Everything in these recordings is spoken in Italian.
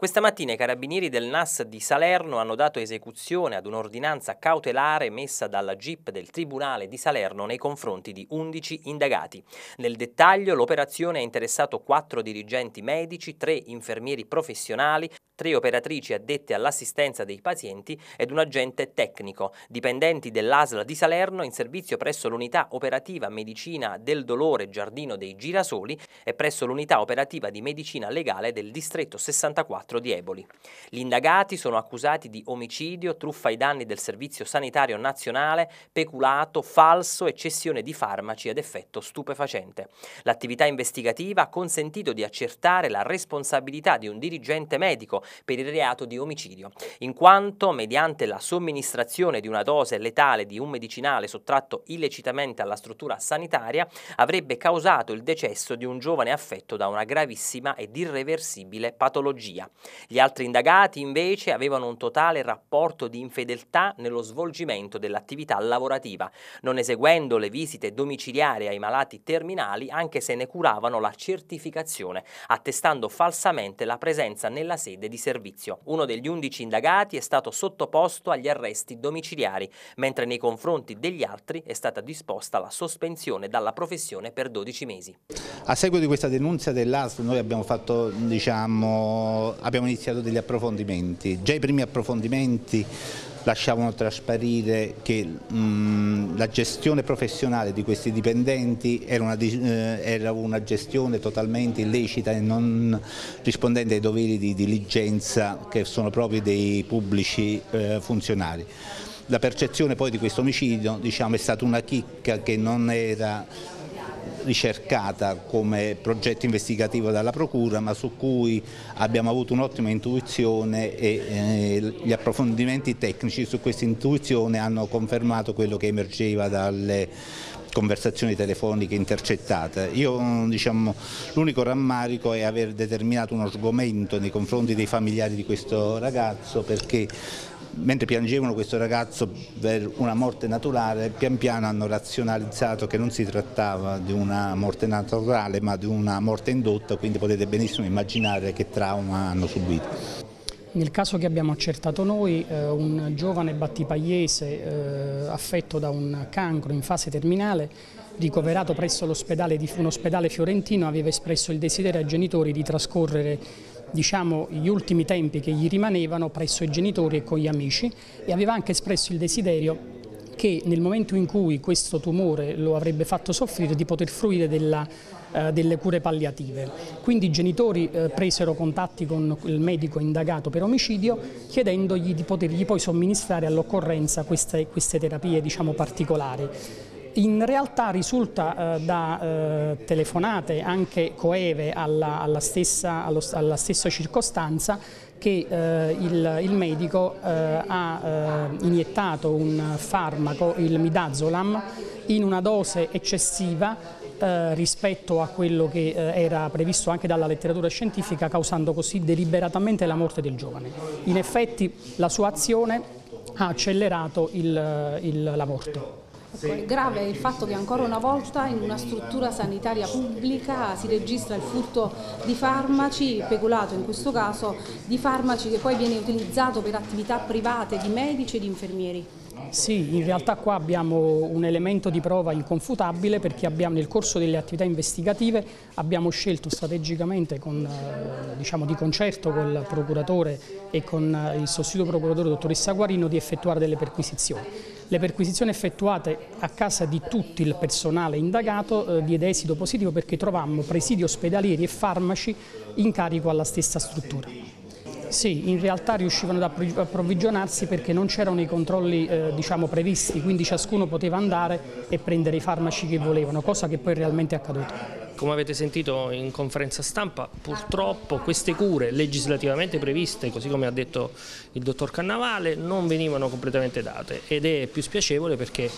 Questa mattina i carabinieri del NAS di Salerno hanno dato esecuzione ad un'ordinanza cautelare messa dalla GIP del Tribunale di Salerno nei confronti di 11 indagati. Nel dettaglio l'operazione ha interessato quattro dirigenti medici, tre infermieri professionali, tre operatrici addette all'assistenza dei pazienti ed un agente tecnico, dipendenti dell'ASL di Salerno in servizio presso l'unità operativa medicina del dolore Giardino dei Girasoli e presso l'unità operativa di medicina legale del distretto 64 di Eboli. Gli indagati sono accusati di omicidio, truffa ai danni del Servizio Sanitario Nazionale, peculato, falso e cessione di farmaci ad effetto stupefacente. L'attività investigativa ha consentito di accertare la responsabilità di un dirigente medico per il reato di omicidio, in quanto mediante la somministrazione di una dose letale di un medicinale sottratto illecitamente alla struttura sanitaria avrebbe causato il decesso di un giovane affetto da una gravissima ed irreversibile patologia. Gli altri indagati invece avevano un totale rapporto di infedeltà nello svolgimento dell'attività lavorativa, non eseguendo le visite domiciliari ai malati terminali anche se ne curavano la certificazione, attestando falsamente la presenza nella sede di servizio. Uno degli undici indagati è stato sottoposto agli arresti domiciliari, mentre nei confronti degli altri è stata disposta la sospensione dalla professione per 12 mesi. A seguito di questa denuncia dell'ASL noi abbiamo, fatto, diciamo, abbiamo iniziato degli approfondimenti. Già i primi approfondimenti lasciavano trasparire che mh, la gestione professionale di questi dipendenti era una, eh, era una, gestione totalmente illecita e non rispondente ai doveri di diligenza che sono propri dei pubblici eh, funzionari. La percezione poi di questo omicidio diciamo, è stata una chicca che non era ricercata come progetto investigativo dalla Procura ma su cui abbiamo avuto un'ottima intuizione e eh, gli approfondimenti tecnici su questa intuizione hanno confermato quello che emergeva dalle conversazioni telefoniche intercettate. Io diciamo, l'unico rammarico è aver determinato uno sgomento nei confronti dei familiari di questo ragazzo perché mentre piangevano questo ragazzo per una morte naturale, pian piano hanno razionalizzato che non si trattava di una morte naturale ma di una morte indotta, quindi potete benissimo immaginare che trauma hanno subito. Nel caso che abbiamo accertato noi, eh, un giovane battipagliese eh, affetto da un cancro in fase terminale, ricoverato presso un ospedale fiorentino, aveva espresso il desiderio ai genitori di trascorrere diciamo, gli ultimi tempi che gli rimanevano presso i genitori e con gli amici e aveva anche espresso il desiderio che nel momento in cui questo tumore lo avrebbe fatto soffrire di poter fruire della, eh, delle cure palliative. Quindi i genitori eh, presero contatti con il medico indagato per omicidio chiedendogli di potergli poi somministrare all'occorrenza queste, queste terapie diciamo, particolari. In realtà risulta eh, da eh, telefonate anche coeve alla, alla, stessa, allo, alla stessa, circostanza che eh, il, il, medico eh, ha eh, iniettato un farmaco, il midazolam, in una dose eccessiva eh, rispetto a quello che era previsto anche dalla letteratura scientifica, causando così deliberatamente la morte del giovane. In effetti la sua azione ha accelerato il, il, la morte. Ecco, grave è il fatto che ancora una volta in una struttura sanitaria pubblica si registra il furto di farmaci, peculato in questo caso, di farmaci che poi viene utilizzato per attività private di medici e di infermieri. Sì, in realtà qua abbiamo un elemento di prova inconfutabile perché abbiamo, nel corso delle attività investigative abbiamo scelto strategicamente con, eh, diciamo, di concerto col procuratore e con eh, il sostituto procuratore dottoressa Guarino di effettuare delle perquisizioni. Le perquisizioni effettuate a casa di tutto il personale indagato eh, diede esito positivo perché trovammo presidi ospedalieri e farmaci in carico alla stessa struttura. Sì, in realtà riuscivano ad approvvigionarsi perché non c'erano i controlli eh, diciamo, previsti, quindi ciascuno poteva andare e prendere i farmaci che volevano, cosa che poi realmente è accaduta. Come avete sentito in conferenza stampa, purtroppo queste cure legislativamente previste, così come ha detto il dottor Cannavale, non venivano completamente date. Ed è più spiacevole perché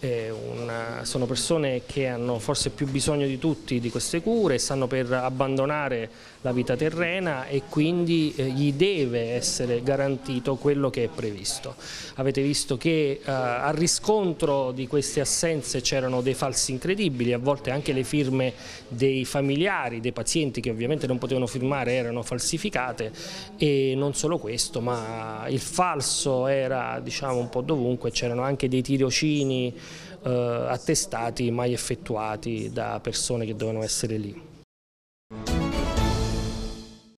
una, sono persone che hanno forse più bisogno di tutti di queste cure, stanno per abbandonare la vita terrena e quindi eh, gli deve essere garantito quello che è previsto. Avete visto che eh, al riscontro di queste assenze c'erano dei falsi incredibili, a volte anche le firme dei familiari, dei pazienti che ovviamente non potevano firmare erano falsificate e non solo questo ma il falso era diciamo un po' dovunque, c'erano anche dei tirocini attestati mai effettuati da persone che dovevano essere lì.